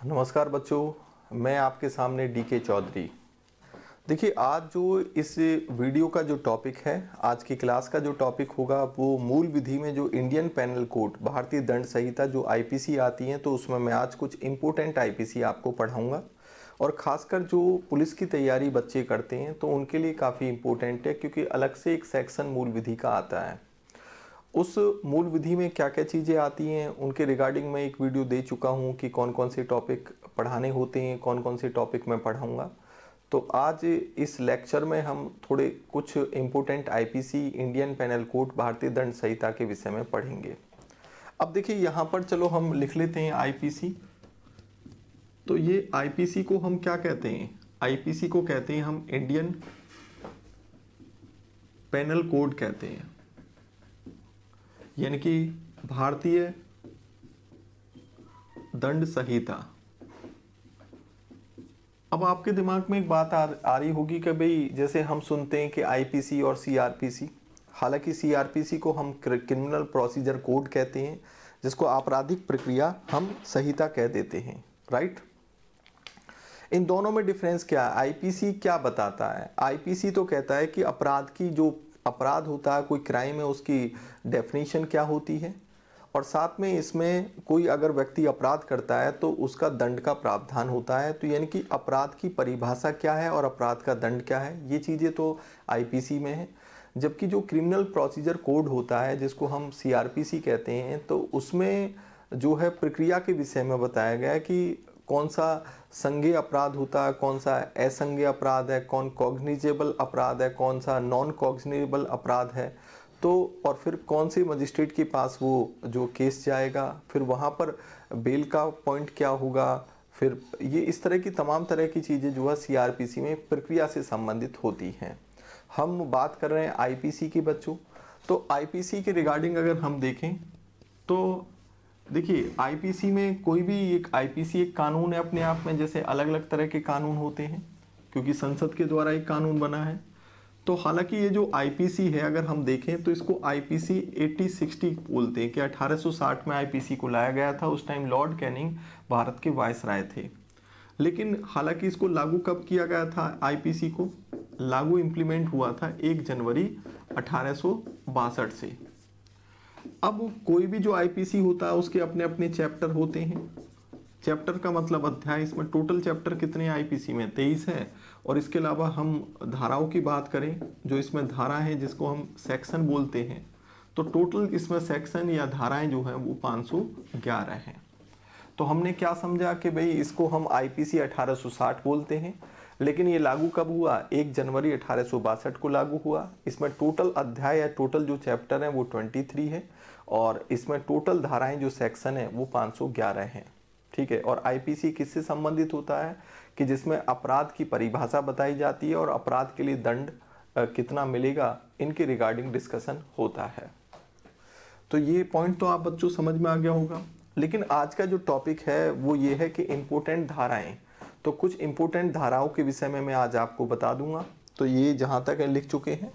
नमस्कार बच्चों, मैं आपके सामने डी के चौधरी। देखिए, आज जो इस वीडियो का जो टॉपिक है, आज की क्लास का जो टॉपिक होगा, वो मूल विधि में जो इंडियन पैनल कोड भारतीय दंड संहिता जो आईपीसी आती है तो उसमें मैं आज कुछ इम्पोर्टेंट आईपीसी आपको पढ़ाऊँगा। और ख़ासकर जो पुलिस की तैयारी बच्चे करते हैं तो उनके लिए काफ़ी इम्पोर्टेंट है, क्योंकि अलग से एक सेक्शन मूल विधि का आता है। उस मूल विधि में क्या क्या चीज़ें आती हैं? उनके रिगार्डिंग मैं एक वीडियो दे चुका हूँ कि कौन कौन से टॉपिक पढ़ाने होते हैं कौन कौन से टॉपिक मैं पढ़ाऊँगा। तो आज इस लेक्चर में हम थोड़े कुछ important IPC Indian penal code भारतीय दंड संहिता के विषय में पढ़ेंगे। अब देखिए, यहाँ पर चलो हम लिख लेते हैं आईपीसी तो ये आईपीसी को हम क्या कहते हैं? आईपीसी को कहते हैं हम इंडियन पैनल कोड कहते हैं। यानी कि भारतीय दंड संहिता। अब आपके दिमाग में एक बात आ, आ रही होगी कि भाई जैसे हम सुनते हैं कि आईपीसी और सीआरपीसी हालाँकि सीआरपीसी को हम क्रिमिनल प्रोसीजर कोड कहते हैं जिसको आपराधिक प्रक्रिया हम संहिता कह देते हैं राइट इन दोनों में डिफरेंस क्या है? आईपीसी क्या बताता है? आईपीसी तो कहता है कि अपराध की जो अपराध होता है, कोई क्राइम है, उसकी डेफिनेशन क्या होती है? और साथ में इसमें कोई अगर व्यक्ति अपराध करता है तो उसका दंड का प्रावधान होता है। तो यानी कि अपराध की परिभाषा क्या है और अपराध का दंड क्या है, ये चीज़ें तो आईपीसी में है। जबकि जो क्रिमिनल प्रोसीजर कोड होता है, जिसको हम सीआरपीसी कहते हैं तो उसमें जो है प्रक्रिया के विषय में बताया गया है कि कौन सा संज्ञेय अपराध होता है, कौन सा असंज्ञेय अपराध है, कौन कॉग्निजेबल अपराध है, कौन सा नॉन कॉग्निजेबल अपराध है। तो और फिर कौन से मजिस्ट्रेट के पास वो जो केस जाएगा, फिर वहाँ पर बेल का पॉइंट क्या होगा, फिर ये इस तरह की तमाम तरह की चीज़ें जो है सीआरपीसी में प्रक्रिया से संबंधित होती हैं। हम बात कर रहे हैं आईपीसी के बच्चों। तो आईपीसी के रिगार्डिंग अगर हम देखें तो देखिए आईपीसी में कोई भी एक आईपीसी एक कानून है अपने आप में, जैसे अलग अलग तरह के कानून होते हैं, क्योंकि संसद के द्वारा एक कानून बना है। तो हालाँकि ये जो आईपीसी है, अगर हम देखें तो इसको आईपीसी 8060 बोलते हैं, कि 1860 में आईपीसी को लाया गया था। उस टाइम लॉर्ड कैनिंग भारत के वायस राय थे। लेकिन हालाँकि इसको लागू कब किया गया था आईपीसी को? लागू इम्प्लीमेंट हुआ था एक जनवरी अठारह सौ बासठ से। अब कोई भी जो आईपीसी होता है, उसके अपने अपने चैप्टर होते हैं। चैप्टर का मतलब अध्याय, इसमें टोटल चैप्टर कितने आईपीसी में? तेईस है। और इसके अलावा हम धाराओं की बात करें, जो इसमें धारा है, जिसको हम सेक्शन बोलते हैं तो टोटल इसमें सेक्शन या धाराएँ जो हैं, वो 511 हैं। तो हमने क्या समझा कि भाई, इसको हम आईपीसी 1860 बोलते हैं लेकिन ये लागू कब हुआ? एक जनवरी अठारह सौ बासठ को लागू हुआ। इसमें टोटल अध्याय या टोटल जो चैप्टर हैं वो 23 है और इसमें टोटल धाराएँ जो सेक्शन है वो 511 हैं। ठीक है? और आईपीसी किससे संबंधित होता है? कि जिसमें अपराध की परिभाषा बताई जाती है और अपराध के लिए दंड कितना मिलेगा, इनके रिगार्डिंग डिस्कशन होता है। तो ये पॉइंट तो आप बच्चों समझ में आ गया होगा। लेकिन आज का जो टॉपिक है वो ये है कि इम्पोर्टेंट धाराएँ तो कुछ इम्पोर्टेंट धाराओं के विषय में मैं आज आपको बता दूँगा। तो ये जहाँ तक लिख चुके हैं।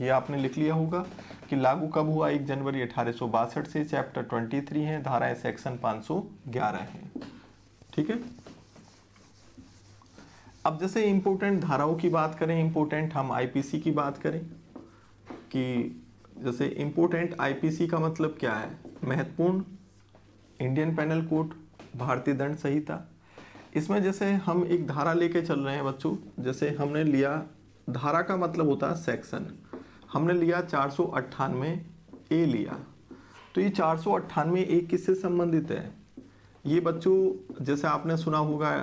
ये आपने लिख लिया होगा कि लागू कब हुआ? एक जनवरी अठारह सौ बासठ से चैप्टर 23 है। धाराएँ सेक्शन 511 है। ठीक है? अब जैसे इंपोर्टेंट धाराओं की बात करें इंपोर्टेंट हम आईपीसी की बात करें कि जैसे इंपोर्टेंट आईपीसी का मतलब क्या है? महत्वपूर्ण इंडियन पैनल कोड भारतीय दंड संहिता इसमें जैसे हम एक धारा लेके चल रहे हैं बच्चों, जैसे हमने लिया, धारा का मतलब होता है सेक्शन हमने लिया चार सौ अट्ठानवे ए लिया। तो ये चार सौ अट्ठानवे ए किससे संबंधित है? ये बच्चों, जैसे आपने सुना होगा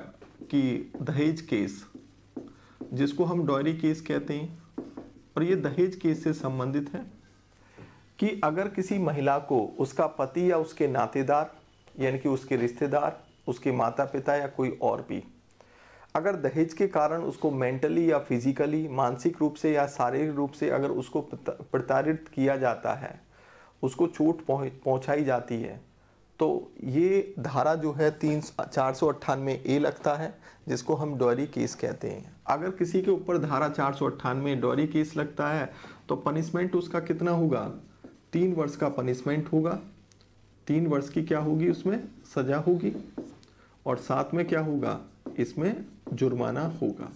कि दहेज केस, जिसको हम डॉयरी केस कहते हैं, और ये दहेज केस से संबंधित है कि अगर किसी महिला को उसका पति या उसके नातेदार, यानी कि उसके रिश्तेदार उसके माता पिता या कोई और भी। अगर दहेज के कारण उसको मेंटली या फिजिकली मानसिक रूप से या शारीरिक रूप से अगर उसको प्रताड़ित किया जाता है, उसको चोट पहुंचाई जाती है तो ये धारा जो है तीन चार सौ अट्ठानवे ए लगता है, जिसको हम डॉरी केस कहते हैं। अगर किसी के ऊपर धारा चार सौ अट्ठानवे डॉरी केस लगता है तो पनिशमेंट उसका कितना होगा? तीन वर्ष का पनिशमेंट होगा। तीन वर्ष की क्या होगी उसमें? सजा होगी। और साथ में क्या होगा? इसमें जुर्माना होगा।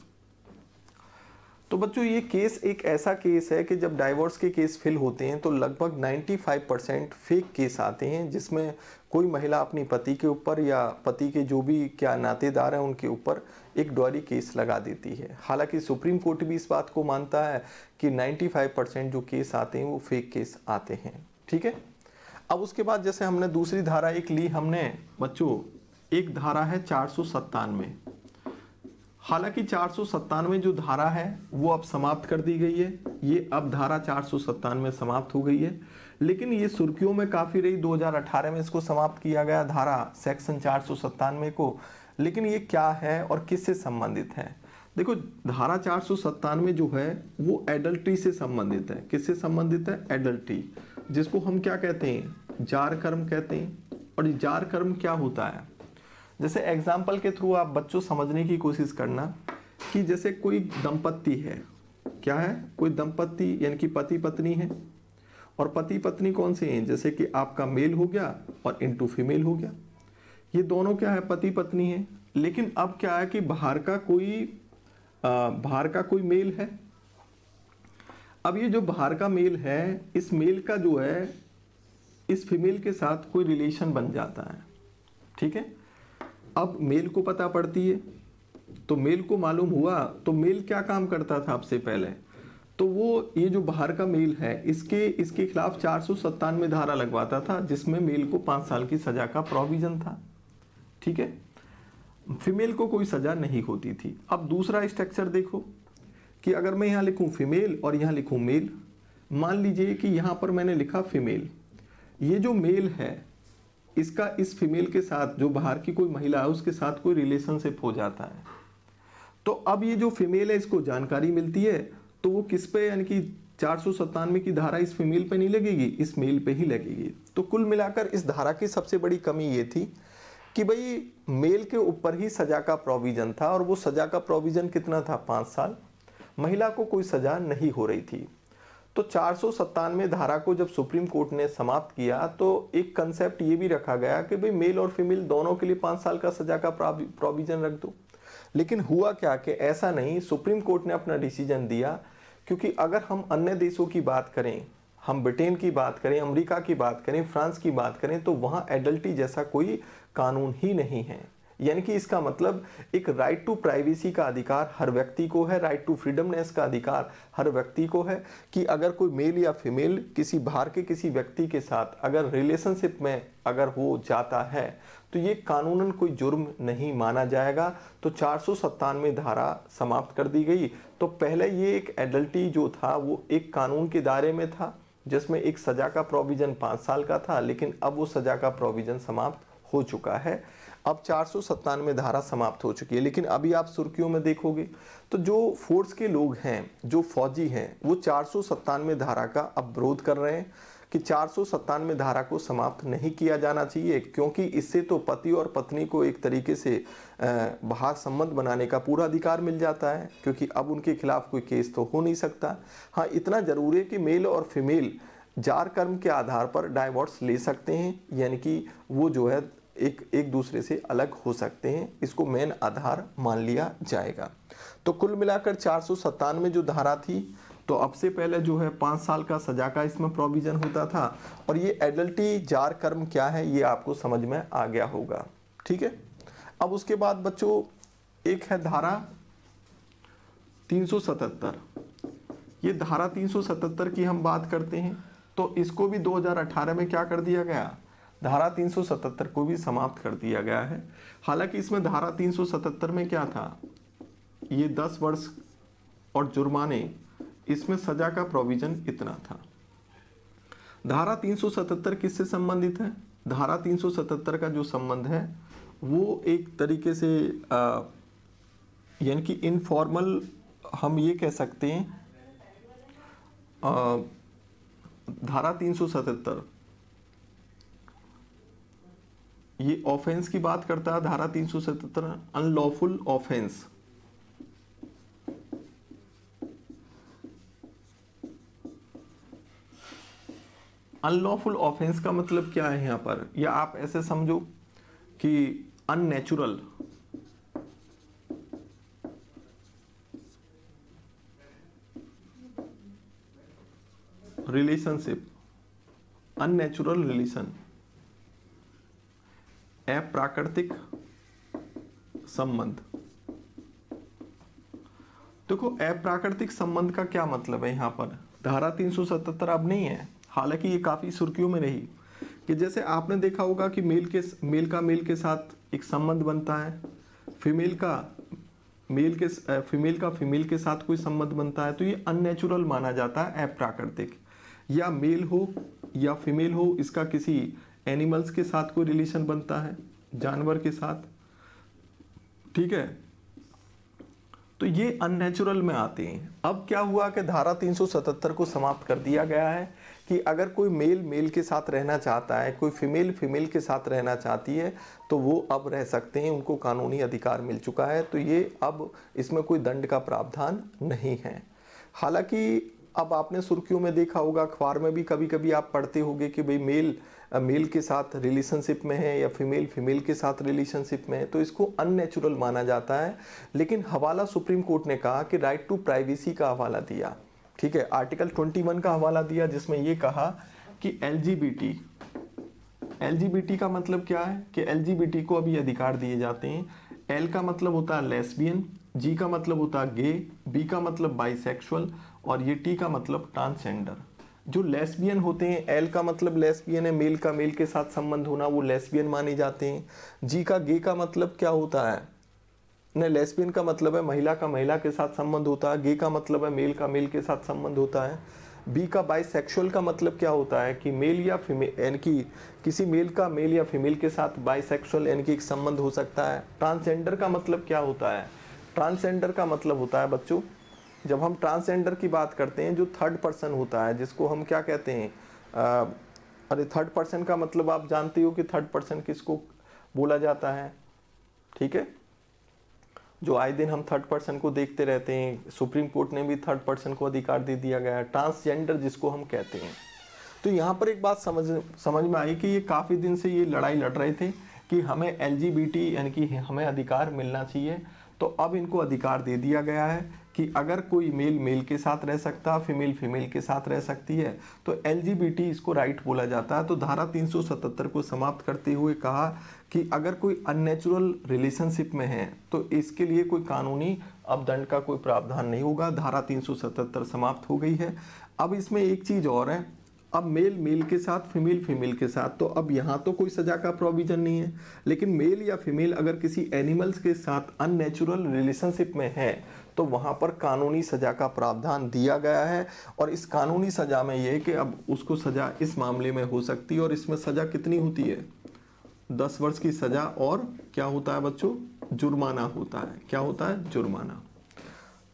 तो बच्चों, ये केस एक ऐसा केस है कि जब डाइवोर्स के केस फिल होते हैं तो लगभग 95 परसेंट फेक केस आते हैं, जिसमें कोई महिला अपनी पति के ऊपर या पति के जो भी क्या नातेदार हैं, उनके ऊपर एक डॉरी केस लगा देती है। हालाँकि सुप्रीम कोर्ट भी इस बात को मानता है कि 95 परसेंट जो केस आते हैं, वो फेक केस आते हैं। ठीक है? अब उसके बाद जैसे हमने दूसरी धारा एक ली हमने, बच्चों एक धारा है चार सौ सत्तानवे। हालाँकि चार सौ सत्तानवे जो धारा है, वो अब समाप्त कर दी गई है। ये अब धारा चार सौ सत्तानवे समाप्त हो गई है। लेकिन ये सुर्खियों में काफ़ी रही। 2018 में इसको समाप्त किया गया धारा, सेक्शन चार सौ सत्तानवे को। लेकिन ये क्या है और किससे संबंधित है? देखो, धारा चार सौ सत्तानवे जो है, वो एडल्ट्री से संबंधित है। किससे संबंधित है? एडल्ट्री जिसको हम क्या कहते हैं? जार कर्म कहते हैं। और जार कर्म क्या होता है? जैसे एग्ज़ाम्पल के थ्रू आप बच्चों समझने की कोशिश करना कि जैसे कोई दंपत्ति है, क्या है? कोई दंपत्ति यानी कि पति पत्नी है। और पति पत्नी कौन से हैं? जैसे कि आपका मेल हो गया और इनटू फीमेल हो गया। ये दोनों क्या है? पति पत्नी है। लेकिन अब क्या है कि बाहर का कोई बाहर का कोई मेल है। अब ये जो बाहर का मेल है, इस मेल का जो है, इस फीमेल के साथ कोई रिलेशन बन जाता है। ठीक है? अब मेल को पता पड़ती है। तो मेल को मालूम हुआ तो मेल क्या काम करता था आपसे पहले? तो वो, ये जो बाहर का मेल है, इसके इसके खिलाफ चार सौ सत्तानवे धारा लगवाता था, जिसमें मेल को पाँच साल की सजा का प्रोविज़न था। ठीक है? फीमेल को कोई सजा नहीं होती थी। अब दूसरा स्ट्रक्चर देखो, कि अगर मैं यहाँ लिखूँ फीमेल और यहाँ लिखूँ मेल मान लीजिए कि यहाँ पर मैंने लिखा फीमेल ये जो मेल है इसका इस फीमेल के साथ, जो बाहर की कोई महिला है, उसके साथ कोई रिलेशनशिप हो जाता है। तो अब ये जो फीमेल है, इसको जानकारी मिलती है तो वो किस पे, यानी कि चार सौ सत्तानवे की धारा इस फीमेल पे नहीं लगेगी, इस मेल पे ही लगेगी। तो कुल मिलाकर इस धारा की सबसे बड़ी कमी ये थी कि भाई मेल के ऊपर ही सजा का प्रोविज़न था, और वो सजा का प्रोविज़न कितना था? पाँच साल। महिला को कोई सजा नहीं हो रही थी। तो चार सौ सत्तानवे धारा को जब सुप्रीम कोर्ट ने समाप्त किया तो एक कंसेप्ट ये भी रखा गया कि भाई मेल और फीमेल दोनों के लिए पाँच साल का सजा का प्रोविज़न रख दो। लेकिन हुआ क्या कि ऐसा नहीं, सुप्रीम कोर्ट ने अपना डिसीज़न दिया, क्योंकि अगर हम अन्य देशों की बात करें, हम ब्रिटेन की बात करें, अमेरिका की बात करें, फ्रांस की बात करें तो वहाँ एडल्टी जैसा कोई कानून ही नहीं है। यानी कि इसका मतलब एक राइट टू प्राइवेसी का अधिकार हर व्यक्ति को है राइट टू फ्रीडमनेस का अधिकार हर व्यक्ति को है कि अगर कोई मेल या फीमेल किसी बाहर के किसी व्यक्ति के साथ अगर रिलेशनशिप में अगर हो जाता है तो ये कानूनन कोई जुर्म नहीं माना जाएगा। तो चार सत्तानवे धारा समाप्त कर दी गई। तो पहले ये एक एडल्टी जो था, वो एक कानून के दायरे में था, जिसमें एक सजा का प्रोविज़न पाँच साल का था, लेकिन अब वो सजा का प्रोविज़न समाप्त हो चुका है। अब चार सौ सत्तानवे धारा समाप्त हो चुकी है, लेकिन अभी आप सुर्खियों में देखोगे तो जो फोर्स के लोग हैं, जो फौजी हैं, वो चार सौ सत्तानवे धारा का अब विरोध कर रहे हैं कि चार सौ सत्तानवे धारा को समाप्त नहीं किया जाना चाहिए, क्योंकि इससे तो पति और पत्नी को एक तरीके से बाहर संबंध बनाने का पूरा अधिकार मिल जाता है, क्योंकि अब उनके खिलाफ कोई केस तो हो नहीं सकता। हाँ इतना ज़रूरी है कि मेल और फीमेल जार कर्म के आधार पर डाइवोर्स ले सकते हैं, यानी कि वो जो है एक एक दूसरे से अलग हो सकते हैं। इसको मेन आधार मान लिया जाएगा। तो कुल मिलाकर चार में जो धारा थी तो अब से पहले जो है पाँच साल का सजा का इसमें प्रोविज़न होता था। और ये एडल्टी जार कर्म क्या है, ये आपको समझ में आ गया होगा। ठीक है? अब उसके बाद बच्चों, एक है धारा 377 ये धारा 377 की हम बात करते हैं तो इसको भी 2018 में क्या कर दिया गया? धारा 377 को भी समाप्त कर दिया गया है। हालाँकि इसमें धारा 377 में क्या था? ये 10 वर्ष और जुर्माने इसमें सजा का प्रोविज़न इतना था। धारा 377 किससे संबंधित है? धारा 377 का जो संबंध है वो एक तरीके से यानी कि इनफॉर्मल हम ये कह सकते हैं आ, धारा 377 ये ऑफेंस की बात करता है, धारा 377 अनलॉफुल ऑफेंस अनलॉफुल ऑफेंस का मतलब क्या है यहाँ पर? या आप ऐसे समझो कि अननेचुरल रिलेशनशिप अननेचुरल रिलेशन अप्राकृतिक संबंध। देखो, अप्राकृतिक संबंध का क्या मतलब है यहाँ पर? धारा 377 अब नहीं है। हालाँकि ये काफ़ी सुर्खियों में रही कि जैसे आपने देखा होगा कि मेल के मेल का मेल के साथ एक संबंध बनता है, फीमेल का मेल के फीमेल का फीमेल के साथ कोई संबंध बनता है तो ये अननेचुरल माना जाता है अप्राकृतिक। या मेल हो या फीमेल हो, इसका किसी एनिमल्स के साथ कोई रिलेशन बनता है? जानवर के साथ? ठीक है? तो ये अननेचुरल में आते हैं। अब क्या हुआ कि धारा 377 को समाप्त कर दिया गया है कि अगर कोई मेल मेल के साथ रहना चाहता है, कोई फीमेल फीमेल के साथ रहना चाहती है तो वो अब रह सकते हैं, उनको कानूनी अधिकार मिल चुका है। तो ये अब इसमें कोई दंड का प्रावधान नहीं है। हालाँकि अब आपने सुर्खियों में देखा होगा, अखबार में भी कभी कभी आप पढ़ते होंगे कि भाई मेल मेल के साथ रिलेशनशिप में है या फीमेल फीमेल के साथ रिलेशनशिप में है तो इसको अननेचुरल माना जाता है। लेकिन हवाला सुप्रीम कोर्ट ने कहा कि राइट टू प्राइवेसी का हवाला दिया। ठीक है आर्टिकल 21 का हवाला दिया, जिसमें ये कहा कि एल एल का मतलब क्या है? कि एलजीबीटी को अभी अधिकार दिए जाते हैं। एल का मतलब होता है लेस्बियन जी का मतलब होता है गे बी का मतलब बाइसेक्सुअल और ये टी का मतलब ट्रांसजेंडर जो लेस्बियन होते हैं एल का मतलब लेस्बियन है मेल का मेल के साथ संबंध होना, वो लेस्बियन माने जाते हैं। जी का गे का मतलब क्या होता है? न लेस्बियन का मतलब है महिला का महिला के साथ संबंध होता है गे का मतलब है मेल का मेल के साथ संबंध होता है। बी का बाइसेक्सुअल का मतलब क्या होता है कि मेल या फीमेल यानी कि किसी मेल का मेल या फीमेल के साथ बाइसेक्सुअल यानी कि एक संबंध हो सकता है। ट्रांसजेंडर का मतलब क्या होता है? ट्रांसजेंडर का मतलब होता है, बच्चों जब हम ट्रांसजेंडर की बात करते हैं जो थर्ड पर्सन होता है जिसको हम क्या कहते हैं आ, अरे थर्ड पर्सन का मतलब आप जानते हो कि थर्ड पर्सन किसको बोला जाता है? ठीक है? जो आए दिन हम थर्ड पर्सन को देखते रहते हैं सुप्रीम कोर्ट ने भी थर्ड पर्सन को अधिकार दे दिया गया है ट्रांसजेंडर जिसको हम कहते हैं। तो यहाँ पर एक बात समझ समझ में आई कि ये काफ़ी दिन से ये लड़ाई लड़ रहे थे कि हमें एलजीबीटी यानी कि हमें अधिकार मिलना चाहिए तो अब इनको अधिकार दे दिया गया है। कि अगर कोई मेल मेल के साथ रह सकता, फीमेल फीमेल के साथ रह सकती है तो एलजीबीटी इसको राइट बोला जाता है। तो धारा 377 को समाप्त करते हुए कहा कि अगर कोई अननेचुरल रिलेशनशिप में है तो इसके लिए कोई कानूनी अपदंड का कोई प्रावधान नहीं होगा। धारा 377 समाप्त हो गई है। अब इसमें एक चीज़ और है अब मेल मेल के साथ फीमेल फीमेल के साथ। तो अब यहाँ तो कोई सजा का प्रोविज़न नहीं है। लेकिन मेल या फीमेल अगर किसी एनिमल्स के साथ अननेचुरल रिलेशनशिप में है तो वहाँ पर कानूनी सजा का प्रावधान दिया गया है। और इस कानूनी सजा में ये कि अब उसको सजा इस मामले में हो सकती है और इसमें सजा कितनी होती है? दस वर्ष की सजा और क्या होता है बच्चों? जुर्माना होता है। क्या होता है? जुर्माना।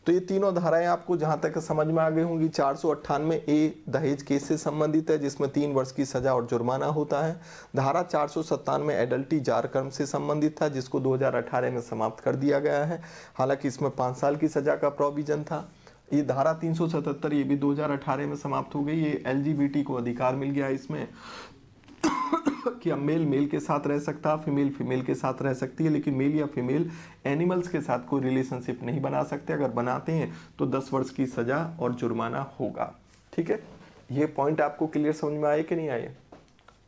तो ये तीनों धाराएँ आपको जहाँ तक समझ में आ गई होंगी, चार सौ अट्ठानवे ए दहेज केस से संबंधित है, जिसमें तीन वर्ष की सजा और जुर्माना होता है। धारा चार सौ सत्तानवे एडल्टी जार कर्म से संबंधित था, जिसको 2018 में समाप्त कर दिया गया है। हालाँकि इसमें पाँच साल की सजा का प्रोविज़न था। ये धारा 377 ये भी 2018 में समाप्त हो गई। ये एलजीबीटी को अधिकार मिल गया इसमें। कि अब मेल मेल के साथ रह सकता फीमेल फीमेल के साथ रह सकती है, लेकिन मेल या फीमेल एनिमल्स के साथ कोई रिलेशनशिप नहीं बना सकते। अगर बनाते हैं तो दस वर्ष की सजा और जुर्माना होगा। ठीक है? ये पॉइंट आपको क्लियर समझ में आए कि नहीं आए?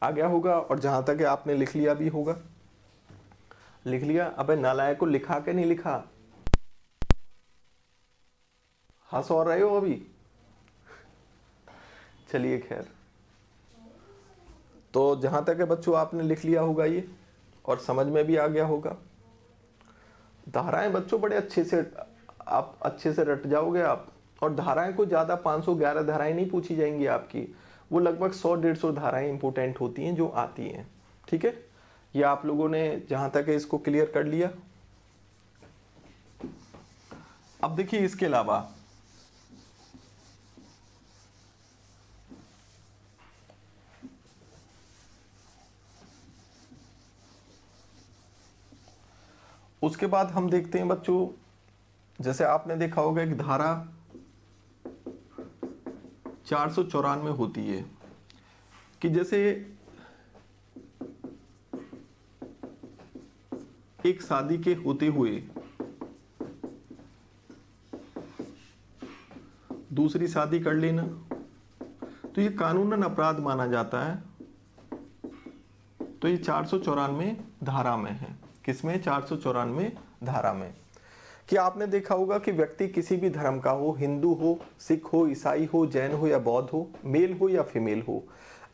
आ गया होगा, और जहाँ तक आपने लिख लिया भी होगा। लिख लिया? अब, नालायक को लिखा के नहीं लिखा? हंस और रहे हो अभी? चलिए, खैर। तो जहाँ तक है बच्चों, आपने लिख लिया होगा ये, और समझ में भी आ गया होगा। धाराएँ बच्चों बड़े अच्छे से, आप अच्छे से रट जाओगे आप, और धाराएँ को ज़्यादा 511 धाराएँ नहीं पूछी जाएँगी आपकी। वो लगभग 100 डेढ़ सौ धाराएँ इंपोर्टेंट होती हैं जो आती हैं, ठीक है? ये आप लोगों ने जहाँ तक है इसको क्लियर कर लिया। अब देखिए इसके अलावा उसके बाद हम देखते हैं बच्चों, जैसे आपने देखा होगा एक धारा चार सौ चौरानवे होती है, कि जैसे एक शादी के होते हुए दूसरी शादी कर लेना तो ये कानूनन अपराध माना जाता है तो ये चार सौ चौरानवे धारा में है। किसमें? चार सौ चौरानवे धारा में। कि आपने देखा होगा कि व्यक्ति किसी भी धर्म का हो, हिंदू हो, सिख हो, ईसाई हो, जैन हो या बौद्ध हो, मेल हो या फीमेल हो,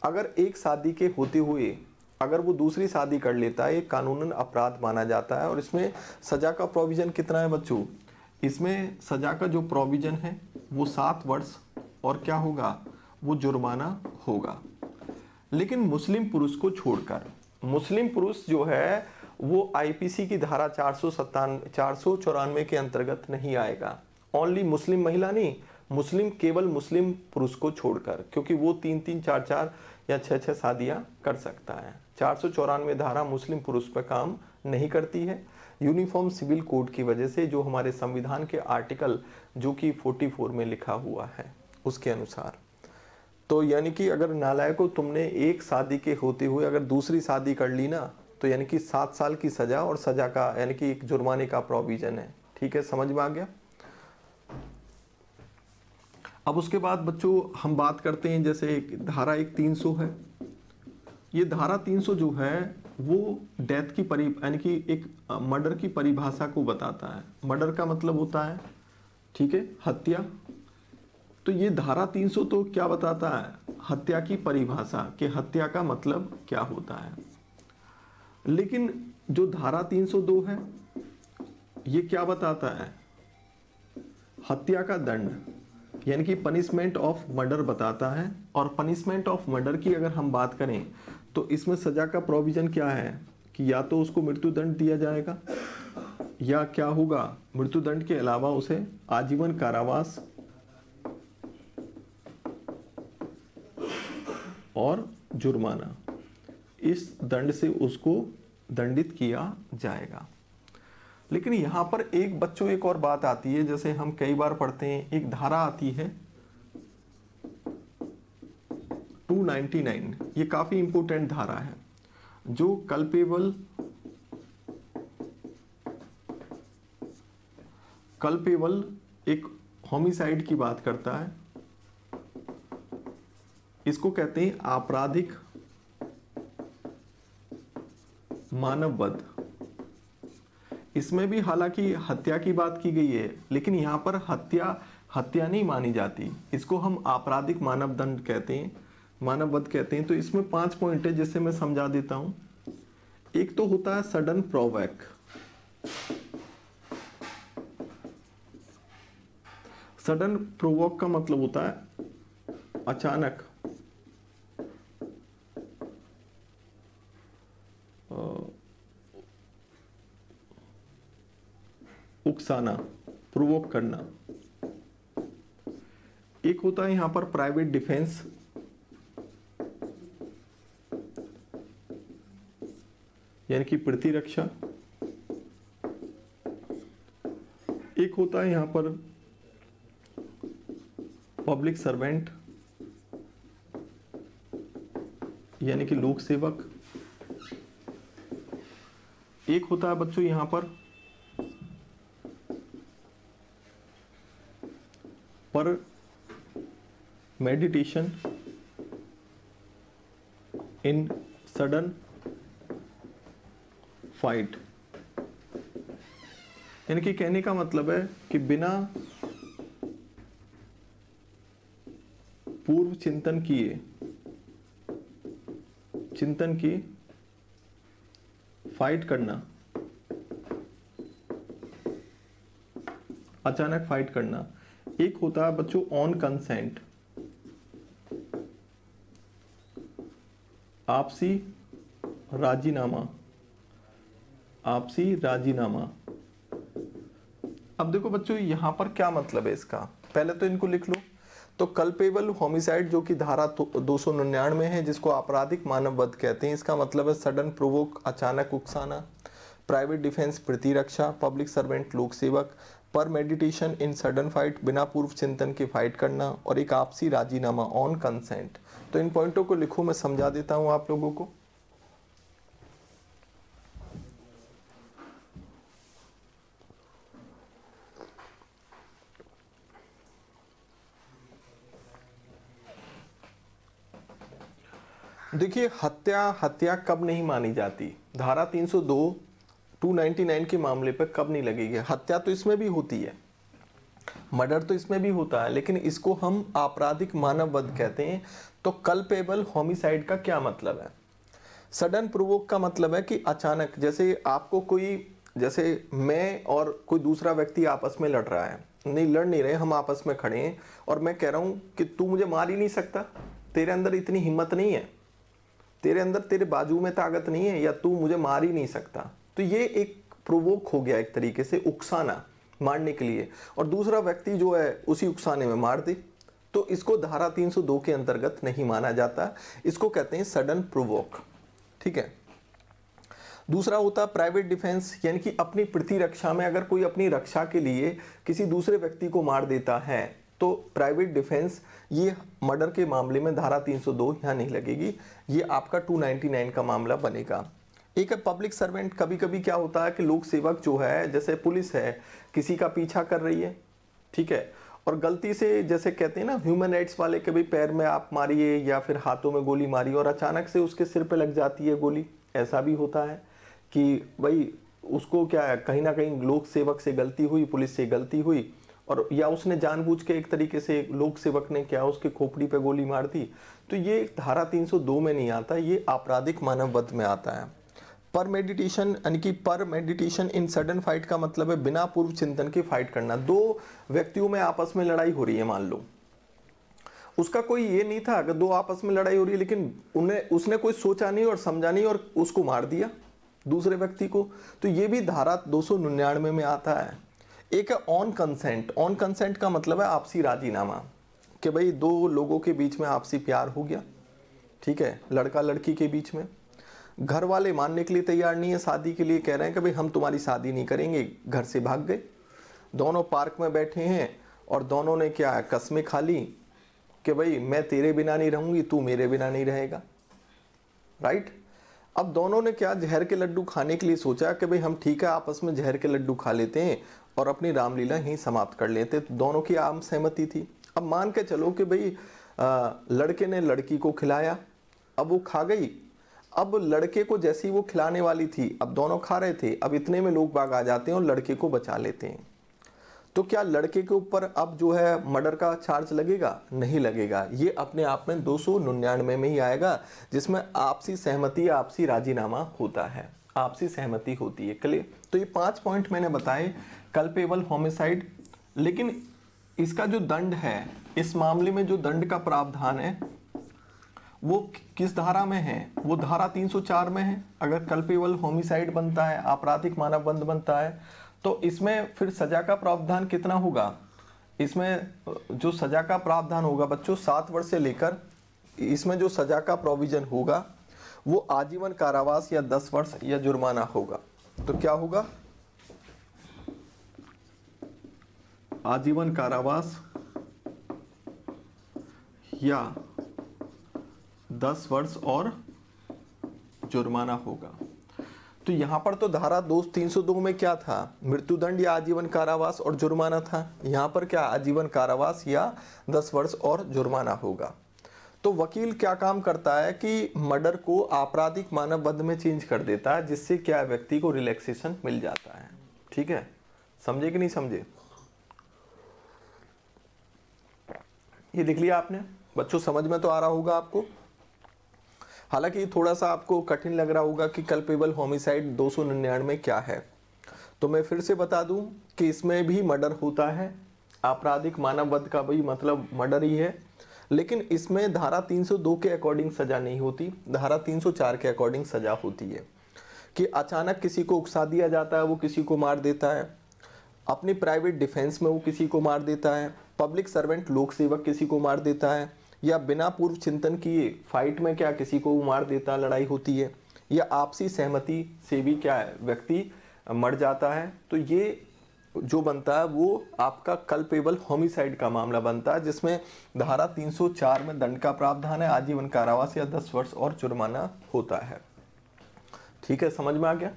अगर एक शादी के होते हुए अगर वो दूसरी शादी कर लेता है कानूनन अपराध माना जाता है, और इसमें सजा का प्रोविज़न कितना है बच्चों? इसमें सजा का जो प्रोविज़न है, वो सात वर्ष, और क्या होगा? वो जुर्माना होगा। लेकिन मुस्लिम पुरुष को छोड़कर, मुस्लिम पुरुष जो है वो आईपीसी की धारा चार सौ सत्तानवे के अंतर्गत नहीं आएगा। ओनली मुस्लिम महिला नहीं, मुस्लिम, केवल मुस्लिम पुरुष को छोड़कर, क्योंकि वो तीन तीन, चार चार या छः छः शादियाँ कर सकता है। चार सौ चौरानवे धारा मुस्लिम पुरुष पर काम नहीं करती है। यूनिफॉर्म सिविल कोड की वजह से जो हमारे संविधान के आर्टिकल जो कि 44 में लिखा हुआ है, उसके अनुसार। तो यानी कि अगर नालायक को तुमने एक शादी के होते हुए अगर दूसरी शादी कर ली ना तो यानी कि सात साल की सजा और सजा का, यानी कि एक जुर्माने का प्रोविज़न है। ठीक है, समझ में आ गया? अब उसके बाद बच्चों, हम बात करते हैं, जैसे एक धारा एक तीन सौ है। ये धारा तीन सौ जो है, वो डेथ की परि, यानी कि एक मर्डर की परिभाषा को बताता है। मर्डर का मतलब होता है, ठीक है, हत्या। तो ये धारा 300 तो क्या बताता है? हत्या की परिभाषा, कि हत्या का मतलब क्या होता है? लेकिन जो धारा 302 है, ये क्या बताता है? हत्या का दंड, यानी कि पनिशमेंट ऑफ़ मर्डर बताता है। और पनिशमेंट ऑफ़ मर्डर की अगर हम बात करें तो इसमें सजा का प्रोविज़न क्या है? कि या तो उसको मृत्यु दंड दिया जाएगा, या क्या होगा? मृत्यु दंड के अलावा उसे आजीवन कारावास और जुर्माना। इस दंड से उसको दंडित किया जाएगा। लेकिन यहाँ पर एक बच्चों, एक और बात आती है, जैसे हम कई बार पढ़ते हैं, एक धारा आती है 299 ये काफ़ी इंपोर्टेंट धारा है, जो कल्पेबल कल्पेबल एक होमिसाइड की बात करता है। इसको कहते हैं आपराधिक मानव वध इसमें भी हालाँकि हत्या की बात की गई है, लेकिन यहाँ पर हत्या हत्या नहीं मानी जाती। इसको हम आपराधिक मानव दंड कहते हैं मानव वध कहते हैं। तो इसमें पाँच पॉइंट है जिससे मैं समझा देता हूँ। एक तो होता है सडन प्रोवैक सडन प्रोवोक का मतलब होता है अचानक। उकसाना प्रोवोक करना। एक होता है यहाँ पर प्राइवेट डिफेंस यानी कि प्रतिरक्षा। एक होता है यहाँ पर पब्लिक सर्वेंट यानी कि लोक सेवक। एक होता है बच्चों यहाँ पर मेडिटेशन इन सडन फाइट यानी कि कहने का मतलब है कि बिना पूर्व चिंतन किए, चिंतन की फाइट करना, अचानक फाइट करना, एक होता है बच्चों ऑन कंसेंट आपसी राजीनामा। आपसी राजीनामा। अब देखो बच्चों, यहाँ पर क्या मतलब है इसका? पहले तो इनको लिख लो। तो कल्पेबल होमिसाइड, जो कि धारा दो सौ निन्यानवे है, जिसको आपराधिक मानव वध कहते हैं, इसका मतलब है सडन प्रोवोक अचानक उकसाना, प्राइवेट डिफेंस प्रतिरक्षा, पब्लिक सर्वेंट लोक सेवक, पर मेडिटेशन इन सडन फाइट, बिना पूर्व चिंतन के फाइट करना, और एक आपसी राजीनामा ऑन कंसेंट। तो इन पॉइंटों को लिखूँ, मैं समझा देता हूँ आप लोगों को। देखिए, हत्या हत्या कब नहीं मानी जाती? धारा 302 299 के मामले पर कब नहीं लगेगी? हत्या तो इसमें भी होती है। मर्डर तो इसमें भी होता है, लेकिन इसको हम आपराधिक मानव वध कहते हैं। तो कल्पेबल होमिसाइड का क्या मतलब है? सडन प्रोवोक का मतलब है कि अचानक, जैसे आपको कोई, जैसे मैं और कोई दूसरा व्यक्ति आपस में लड़ रहा है। नहीं, लड़ नहीं रहे, हम आपस में खड़े हैं, और मैं कह रहा हूँ कि तू मुझे मार ही नहीं सकता। तेरे अंदर इतनी हिम्मत नहीं है। तेरे अंदर तेरे बाजू में ताकत नहीं है, या तू मुझे मार ही नहीं सकता। तो ये एक प्रोवोक हो गया एक तरीके से, उकसाना। मारने के लिए। और दूसरा व्यक्ति जो है, उसी उकसाने में मार दे। तो इसको धारा 302 के अंतर्गत नहीं माना जाता। इसको कहते हैं सडन प्रोवोक ठीक है? दूसरा होता है प्राइवेट डिफेंस यानी कि अपनी प्रतिरक्षा में अगर कोई अपनी रक्षा के लिए किसी दूसरे व्यक्ति को मार देता है तो प्राइवेट डिफेंस ये मर्डर के मामले में धारा 302 यहाँ नहीं लगेगी। ये आपका 299 का मामला बनेगा। एक पब्लिक सर्वेंट कभी कभी क्या होता है कि लोक सेवक जो है, जैसे पुलिस है किसी का पीछा कर रही है, ठीक है? और गलती से जैसे कहते हैं ना ह्यूमन राइट्स वाले के भी पैर में आप मारिए या फिर हाथों में गोली मारिए और अचानक से उसके सिर पे लग जाती है गोली, ऐसा भी होता है कि भाई उसको क्या है, कहीं ना कहीं लोक सेवक से गलती हुई, पुलिस से गलती हुई और या उसने जानबूझ के एक तरीके से लोक सेवक ने क्या उसके खोपड़ी पे गोली मार दी तो ये धारा 302 में नहीं आता, ये आपराधिक मानव वध में आता है। पर मेडिटेशन यानी कि पर मेडिटेशन इन सडन फाइट का मतलब है बिना पूर्व चिंतन के फाइट करना। दो व्यक्तियों में आपस में लड़ाई हो रही है, मान लो। उसका कोई ये नहीं था, अगर दो आपस में लड़ाई हो रही है, लेकिन उन्हें, उसने कोई सोचा नहीं और समझा नहीं और उसको मार दिया दूसरे व्यक्ति को तो ये भी धारा दो सौ निन्यानवे में आता है। एक है ऑन कंसेंट ऑन कंसेंट का मतलब है आपसी राजीनामा, कि भाई दो लोगों के बीच में आपसी प्यार हो गया, ठीक है? लड़का लड़की के बीच में। घर वाले मानने के लिए तैयार नहीं है, शादी के लिए कह रहे हैं कि भाई हम तुम्हारी शादी नहीं करेंगे, घर से भाग गए। दोनों पार्क में बैठे हैं और दोनों ने क्या कस्में खा ली कि भाई मैं तेरे बिना नहीं रहूँगी, तू मेरे बिना नहीं रहेगा। राइट अब दोनों ने क्या जहर के लड्डू खाने के लिए सोचा कि भाई हम ठीक है, आपस में जहर के लड्डू खा लेते हैं और अपनी रामलीला ही समाप्त कर लेते तो दोनों की आम सहमति थी। अब मान के चलो कि भाई लड़के ने लड़की को खिलाया, अब वो खा गई अब लड़के को जैसी वो खिलाने वाली थी, अब दोनों खा रहे थे, अब इतने में लोग बाग आ जाते हैं और लड़के को बचा लेते हैं। तो क्या लड़के के ऊपर अब जो है मर्डर का चार्ज लगेगा? नहीं लगेगा। ये अपने आप में दो सौ निन्यानवे में ही आएगा, जिसमें आपसी सहमति, आपसी राजीनामा होता है। आपसी सहमति होती है। क्लियर? तो ये पाँच पॉइंट मैंने बताए, कल्पेबल होमिसाइड। लेकिन इसका जो दंड है, इस मामले में जो दंड का प्रावधान है वो किस धारा में है? वो धारा 304 में है। अगर कल्पेबल होमिसाइड बनता है, आपराधिक मानव बंद बनता है तो इसमें फिर सजा का प्रावधान कितना होगा? इसमें जो सजा का प्रावधान होगा बच्चों, सात वर्ष से लेकर इसमें जो सजा का प्रोविज़न होगा, वो आजीवन कारावास या दस वर्ष या जुर्माना होगा। तो क्या होगा? आजीवन कारावास या दस वर्ष और जुर्माना होगा। तो यहाँ पर तो धारा दो तीन सौ दो में क्या था? मृत्युदंड या आजीवन कारावास और जुर्माना था। यहाँ पर क्या आजीवन कारावास या दस वर्ष और जुर्माना होगा। तो वकील क्या काम करता है कि मर्डर को आपराधिक मानव वध में चेंज कर देता है, जिससे क्या व्यक्ति को रिलैक्सेशन मिल जाता है। ठीक है? समझे कि नहीं समझे? ये लिख लिया आपने? बच्चों, समझ में तो आ रहा होगा आपको? हालाँकि थोड़ा सा आपको कठिन लग रहा होगा कि कल्पेबल होमिसाइड दो सौ निन्यानवे क्या है। तो मैं फिर से बता दूँ कि इसमें भी मर्डर होता है। आपराधिक मानव वध का भी मतलब मर्डर ही है। लेकिन इसमें धारा 302 के अकॉर्डिंग सजा नहीं होती, धारा 304 के अकॉर्डिंग सजा होती है कि अचानक किसी को उकसा दिया जाता है, वो किसी को मार देता है। अपनी प्राइवेट डिफेंस में वो किसी को मार देता है पब्लिक सर्वेंट लोक सेवक किसी को मार देता है। या बिना पूर्व चिंतन किए फाइट में क्या किसी को मार देता, लड़ाई होती है? या आपसी सहमति से भी क्या है व्यक्ति मर जाता है? तो ये जो बनता है, वो आपका कल्पेबल होमिसाइड का मामला बनता है, जिसमें धारा 304 में दंड का प्रावधान है, आजीवन कारावास या 10 वर्ष और जुर्माना होता है। ठीक है, समझ में आ गया?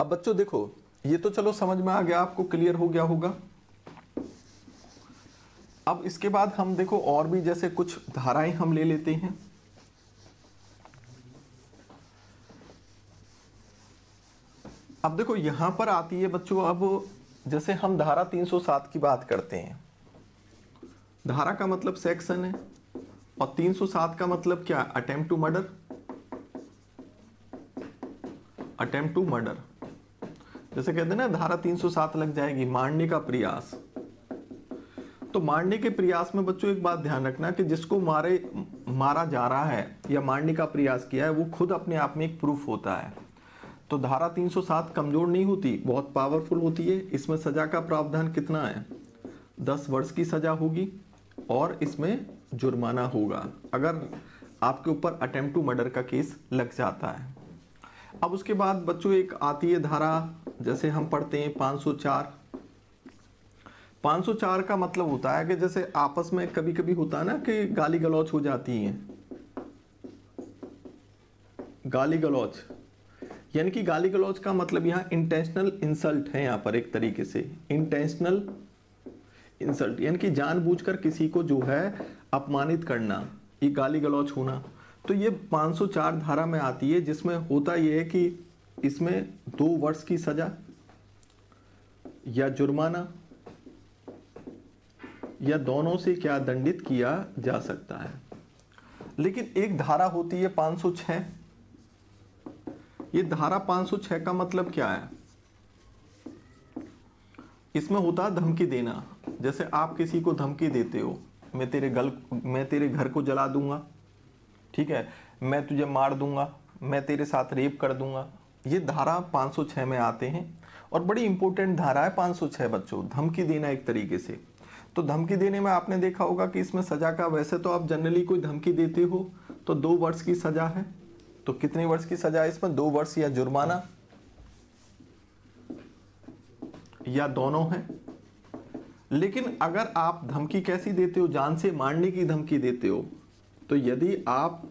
अब बच्चों देखो, ये तो चलो समझ में आ गया, आपको क्लियर हो गया होगा। अब इसके बाद हम देखो और भी जैसे कुछ धाराएँ हम ले लेते हैं। अब देखो यहाँ पर आती है बच्चों, अब जैसे हम धारा 307 की बात करते हैं। धारा का मतलब सेक्शन है और 307 का मतलब क्या? Attempt to murder attempt to murder जैसे कहते हैं ना, धारा 307 लग जाएगी, मारने का प्रयास। तो मारने के प्रयास में बच्चों, एक बात ध्यान रखना कि जिसको मारे, मारा जा रहा है या मारने का प्रयास किया है, वो खुद अपने आप में एक प्रूफ होता है। तो धारा 307 कमज़ोर नहीं होती, बहुत पावरफुल होती है। इसमें सजा का प्रावधान कितना है? दस वर्ष की सजा होगी और इसमें जुर्माना होगा। अगर आपके ऊपर अटेम्प्ट टू मर्डर का केस लग जाता है। अब उसके बाद बच्चों, एक आती है धारा, जैसे हम पढ़ते हैं 504 504 का मतलब होता है कि जैसे आपस में कभी कभी होता है ना कि गाली गलौच हो जाती है। गाली गलौच यानी कि गाली गलौज का मतलब यहाँ इंटेंशनल इंसल्ट है यहाँ पर एक तरीके से। इंटेंशनल इंसल्ट यानी कि जानबूझकर किसी को जो है अपमानित करना, ये गाली गलौज होना। तो ये 504 धारा में आती है, जिसमें होता यह है कि इसमें दो वर्ष की सजा या जुर्माना या दोनों से क्या दंडित किया जा सकता है? लेकिन एक धारा होती है 506 ये धारा 506 का मतलब क्या है? इसमें होता है धमकी देना। जैसे आप किसी को धमकी देते हो, मैं तेरे गल, मैं तेरे घर को जला दूँगा, ठीक है? मैं तुझे मार दूँगा, मैं तेरे साथ रेप कर दूँगा। ये धारा 506 में आते हैं। और बड़ी इंपॉर्टेंट धारा है 506 बच्चों, धमकी देना एक तरीके से। तो धमकी देने में आपने देखा होगा कि इसमें सजा का, वैसे तो आप जनरली कोई धमकी देते हो तो दो वर्ष की सजा है। तो कितने वर्ष की सजा है इसमें? दो वर्ष या जुर्माना? या दोनों है। लेकिन अगर आप धमकी कैसी देते हो, जान से मारने की धमकी देते हो तो यदि आप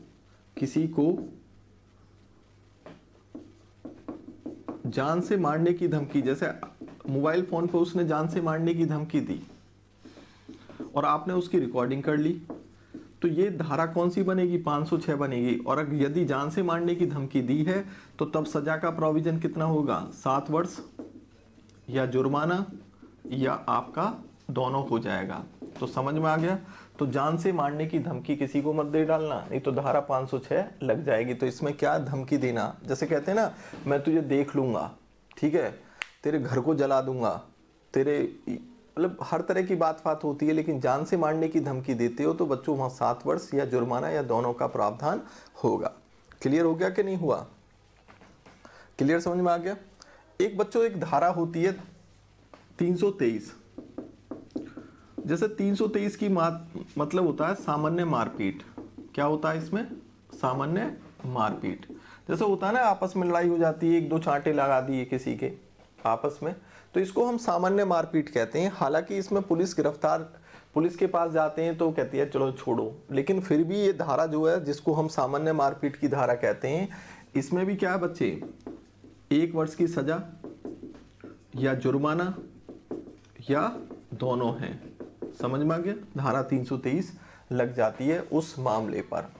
किसी को जान से मारने की धमकी, जैसे मोबाइल फ़ोन पर उसने जान से मारने की धमकी दी और आपने उसकी रिकॉर्डिंग कर ली। तो ये धारा कौन सी बनेगी? 506 बनेगी। और अगर यदि जान से मारने की धमकी दी है तो तब सजा का प्रोविज़न कितना होगा? सात वर्ष या जुर्माना या आपका दोनों हो जाएगा। तो समझ में आ गया? तो जान से मारने की धमकी किसी को मत दे डालना, नहीं तो धारा 506 लग जाएगी। तो इसमें क्या धमकी देना? जैसे कहते हैं ना, मैं तुझे देख लूँगा, ठीक है? तेरे घर को जला दूँगा, तेरे मतलब हर तरह की बात बात होती है, लेकिन जान से मारने की धमकी देते हो तो बच्चों वहाँ सात वर्ष या जुर्माना या दोनों का प्रावधान होगा। क्लियर हो गया कि नहीं हुआ? क्लियर समझ में आ गया? एक बच्चों एक धारा होती है 323 जैसे 323 की मात मतलब होता है सामान्य मारपीट। क्या होता है इसमें? सामान्य मारपीट। जैसे होता है ना, आपस में लड़ाई हो जाती है, एक दो चांटे लगा दिए किसी के आपस में तो इसको हम सामान्य मारपीट कहते हैं। हालाँकि इसमें पुलिस गिरफ़्तार, पुलिस के पास जाते हैं तो कहती है, चलो छोड़ो। लेकिन फिर भी ये धारा जो है, जिसको हम सामान्य मारपीट की धारा कहते हैं, इसमें भी क्या है बच्चे? एक वर्ष की सजा, या जुर्माना, या दोनों हैं। समझ में आ गया? धारा 323 लग जाती है उस मामले पर।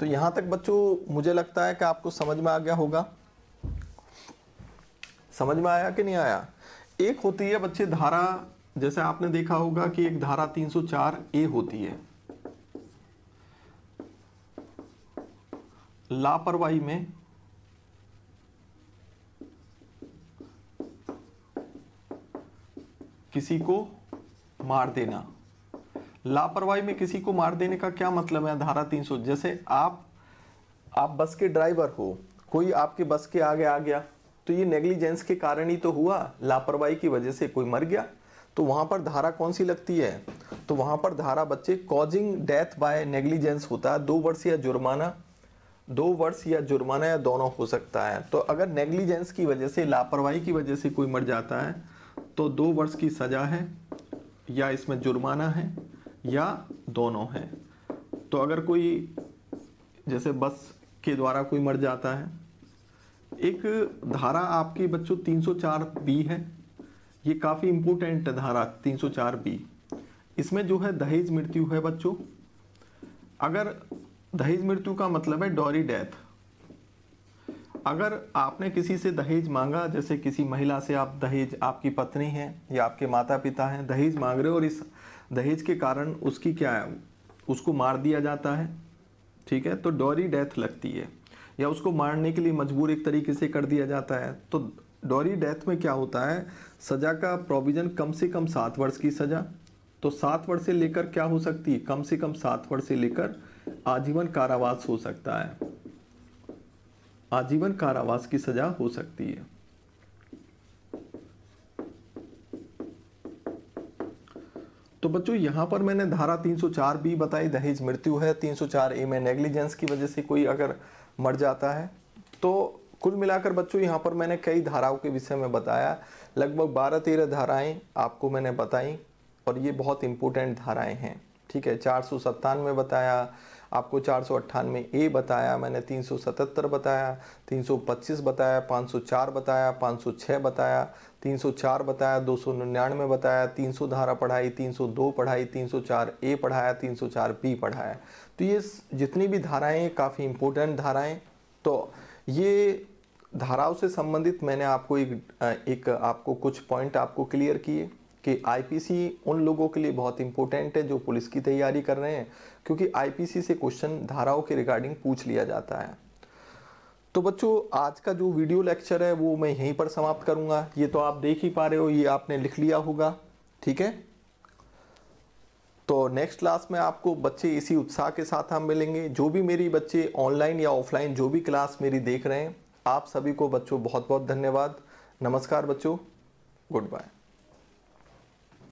तो यहाँ तक बच्चों, मुझे लगता है कि आपको समझ में आ गया होगा। समझ में आया कि नहीं आया? एक होती है, बच्चे, धारा, जैसे आपने देखा होगा कि एक धारा 304 ए होती है। लापरवाही में किसी को मार देना। लापरवाही में किसी को मार देने का क्या मतलब है धारा 300 जैसे आप आप बस के ड्राइवर हो, कोई आपके बस के आगे आ गया तो ये नेग्लिजेंस के कारण ही तो हुआ, लापरवाही की वजह से कोई मर गया। तो वहाँ पर धारा कौन सी लगती है? तो वहाँ पर धारा बच्चे कॉजिंग डेथ बाय नेग्लिजेंस होता है। दो वर्ष या जुर्माना, दो वर्ष या जुर्माना या दोनों हो सकता है। तो अगर नेग्लिजेंस की वजह से, लापरवाही की वजह से कोई मर जाता है तो दो वर्ष की सजा है, या इसमें जुर्माना है, या दोनों है। तो अगर कोई, जैसे बस के द्वारा कोई मर जाता है एक धारा आपके बच्चों 304 बी है। ये काफ़ी इंपोर्टेंट धारा 304 बी। इसमें जो है दहेज मृत्यु है बच्चों। अगर दहेज मृत्यु का मतलब है डॉरी डेथ। अगर आपने किसी से दहेज मांगा, जैसे किसी महिला से आप दहेज, आपकी पत्नी है या आपके माता पिता हैं, दहेज मांग रहे हो और इस दहेज के कारण उसकी क्या है, उसको मार दिया जाता है, ठीक है? तो डॉरी डेथ लगती है। या उसको मारने के लिए मजबूर एक तरीके से कर दिया जाता है। तो डॉरी डेथ में क्या होता है? सज़ा का प्रोविज़न कम से कम सात वर्ष की सज़ा। तो सात वर्ष से लेकर क्या हो सकती है? कम से कम सात वर्ष से लेकर आजीवन कारावास हो सकता है। आजीवन कारावास की सज़ा हो सकती है। तो बच्चों, यहाँ पर मैंने धारा 304 बी बताई, दहेज मृत्यु है 304 ए में नेग्लिजेंस की वजह से कोई अगर मर जाता है। तो कुल मिलाकर बच्चों, यहाँ पर मैंने कई धाराओं के विषय में बताया। लगभग बारह तेरह धाराएँ आपको मैंने बताई, और ये बहुत इंपॉर्टेंट धाराएँ हैं। ठीक है, चार सौ सत्तानवे बताया आपको चार सौ अट्ठानवे ए बताया, मैंने तीन सौ सतहत्तर बताया, तीन सौ पच्चीस बताया, पाँच सौ चार बताया, पाँच सौ छः बताया, तीन सौ चार बताया, दो सौ निन्यानवे बताया, तीन सौ धारा पढ़ाई, तीन सौ दो पढ़ाई, तीन सौ चार ए पढ़ाया, तीन सौ चार बी पढ़ाया। तो ये जितनी भी धाराएँ काफ़ी इम्पोर्टेंट धाराएँ तो ये धाराओं से संबंधित मैंने आपको एक एक आपको कुछ पॉइंट आपको क्लियर किए। कि आईपीसी उन लोगों के लिए बहुत इंपॉर्टेंट है जो पुलिस की तैयारी कर रहे हैं, क्योंकि आईपीसी से क्वेश्चन धाराओं के रिगार्डिंग पूछ लिया जाता है। तो बच्चों, आज का जो वीडियो लेक्चर है, वो मैं यहीं पर समाप्त करूँगा। ये तो आप देख ही पा रहे हो, ये आपने लिख लिया होगा, ठीक है? तो नेक्स्ट क्लास में आपको बच्चे इसी उत्साह के साथ हम मिलेंगे। जो भी मेरी बच्चे ऑनलाइन या ऑफलाइन जो भी क्लास मेरी देख रहे हैं, आप सभी को बच्चों बहुत बहुत धन्यवाद। नमस्कार बच्चों गुड बाय